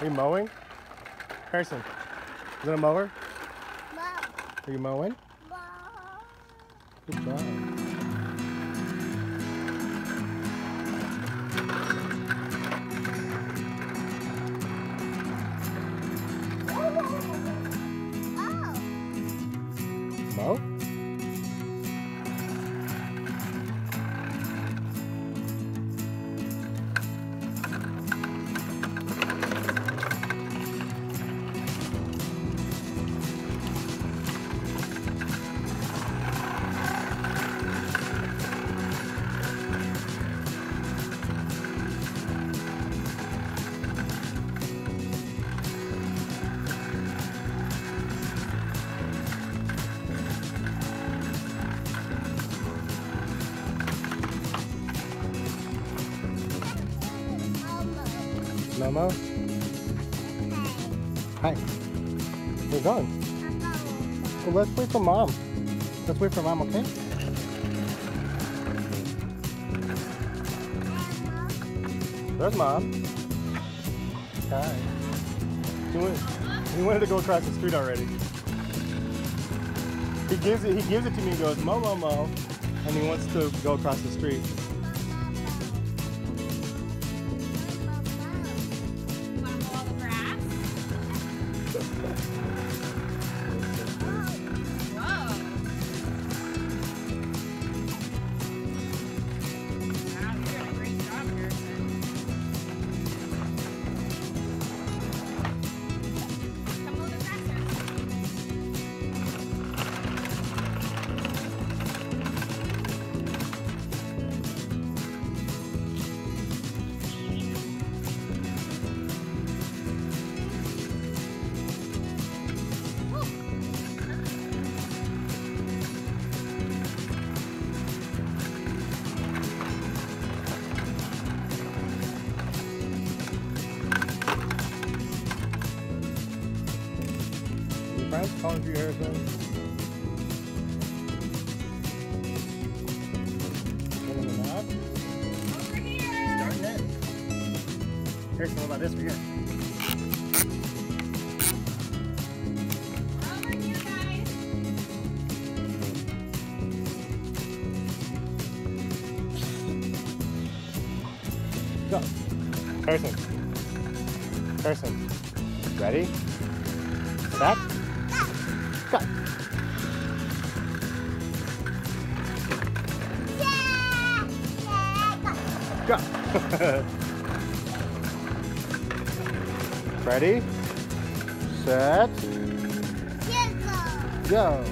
Are you mowing? Harrison, is it a mower? Mom. Are you mowing? Mom. Good job. No mow? Hi. Where you going? Well, let's wait for mom. Let's wait for mom, okay? There's mom. Hi. He, went, he wanted to go across the street already. He gives it. He gives it to me. and Goes mo mo mo, and he wants to go across the street. Harrison, what about this for here? Go. Harrison. Harrison. Go. Ready? Set. Go.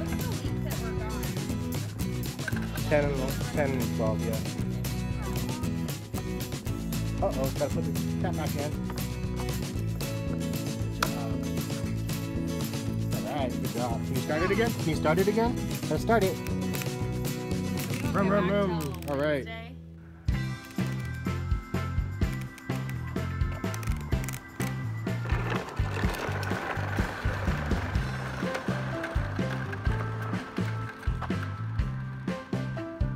It's the week that we're gone. 10 and 10 and 12, yeah. Uh oh, gotta put the cap back in. Alright, good job. Can you start it again? Can you start it again? Let's start it. Vroom, vroom, vroom. All right.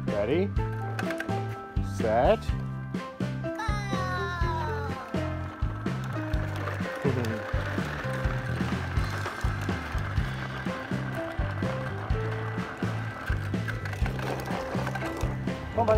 Ready? Set. On,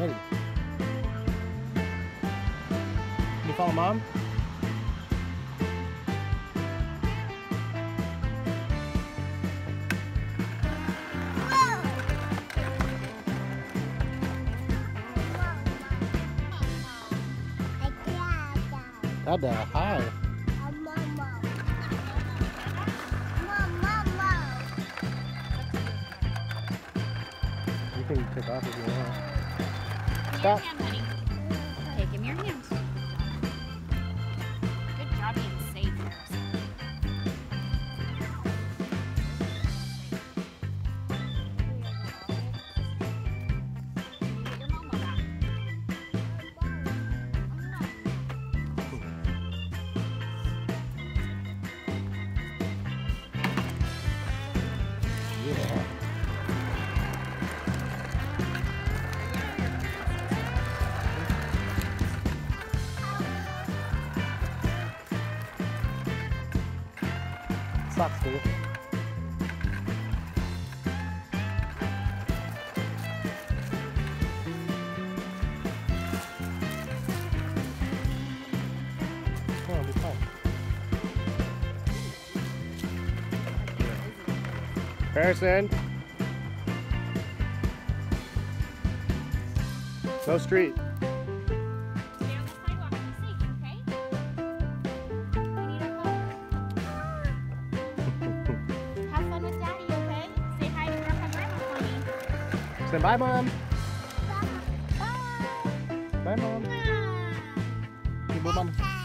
oh, Can you follow mom? Dada, hi. You can take off if you want. Stop. Grandma for me. Say bye, Mom. Bye. Bye, Mom. Say bye, Mom.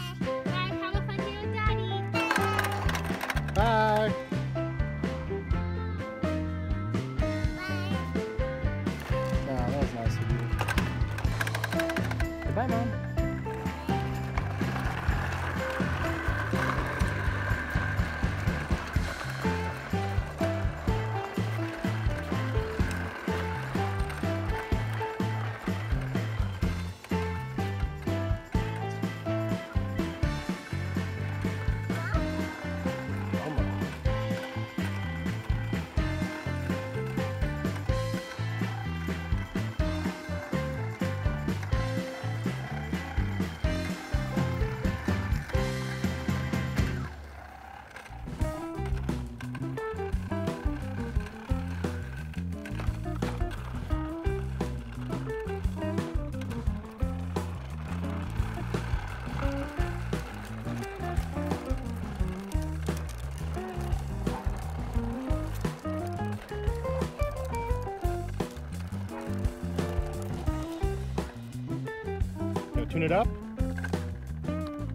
Tune it up.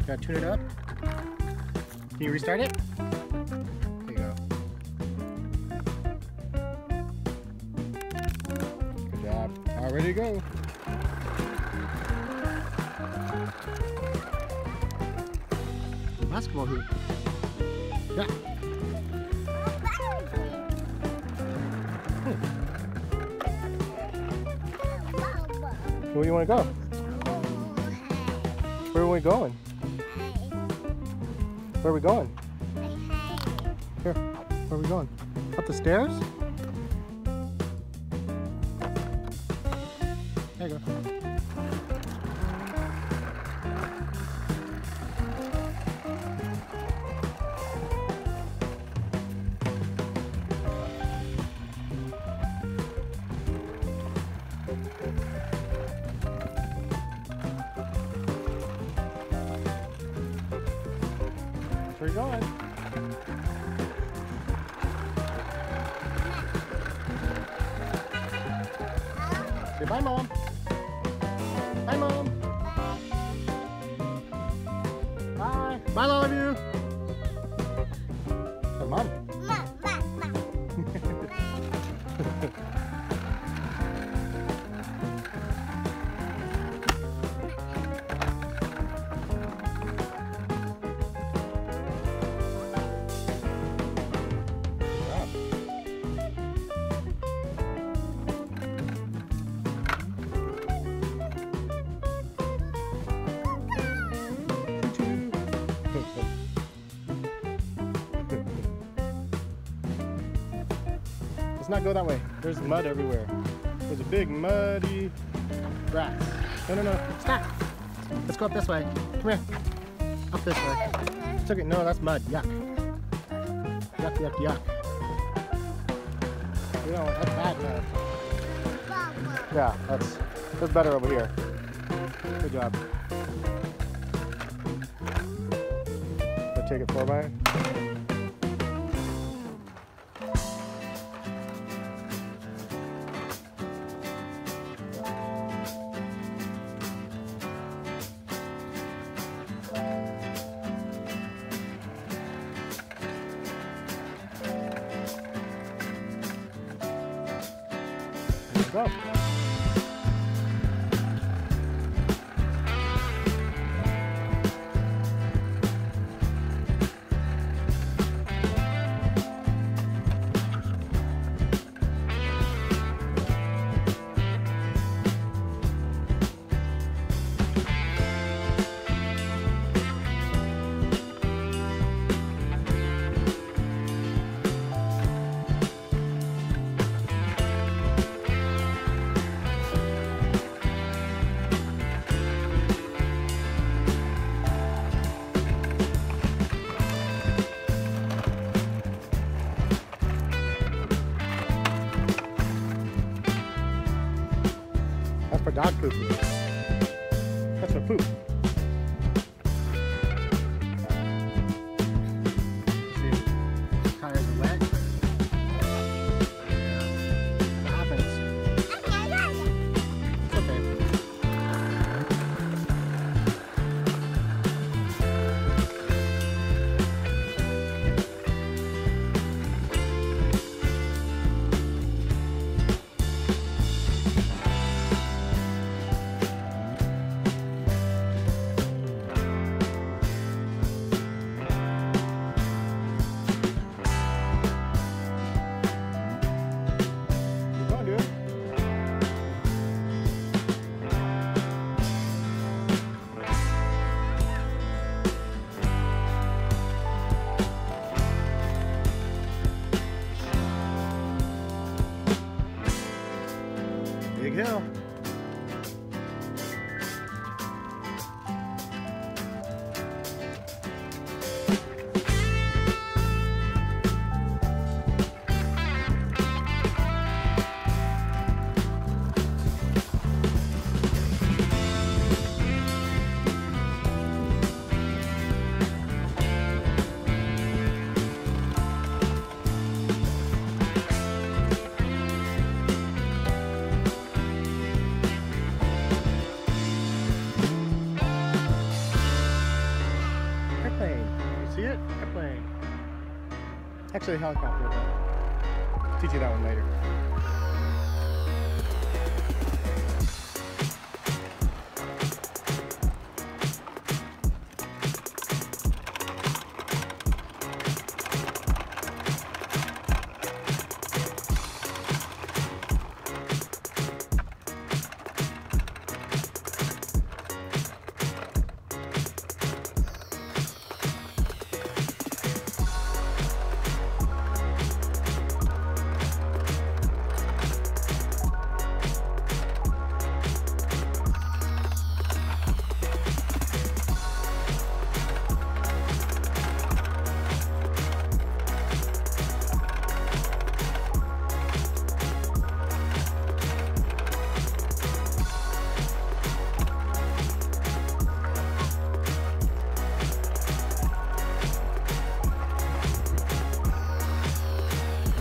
Gotta tune it up. Can you restart it? There you go. Good job. All ready to go. The basketball hoop. Yeah. Where do you want to go? Where are we going? Where are we going? Here. Where are we going? Up the stairs? There you go. We're going? Say bye, Mom. Bye, Mom. Bye. Bye, all of you. Let's not go that way. There's mud everywhere. There's a big muddy grass. No, no, no. Stop. Let's go up this way. Come here. Up this way. It's okay. No, that's mud. Yuck. Yuck, yuck, yuck. You know, that's bad mud. Yeah, that's that's better over here. Good job. I take it for by. Let's go. Dog poop. Actually, a helicopter. But teach you that one later.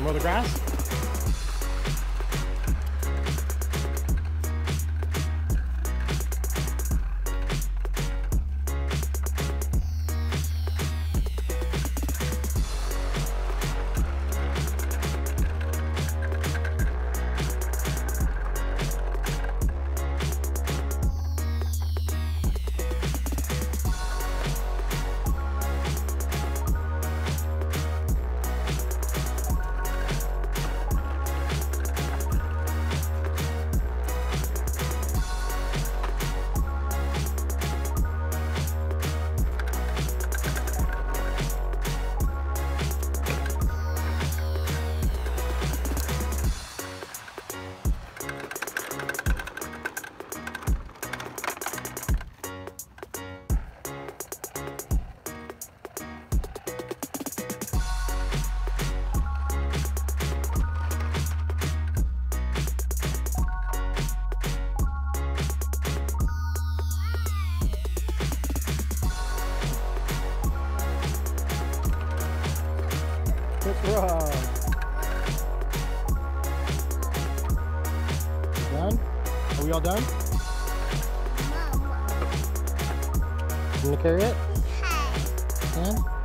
Mow the grass? Are we all done? Mama. You gonna carry it? Hey. Can?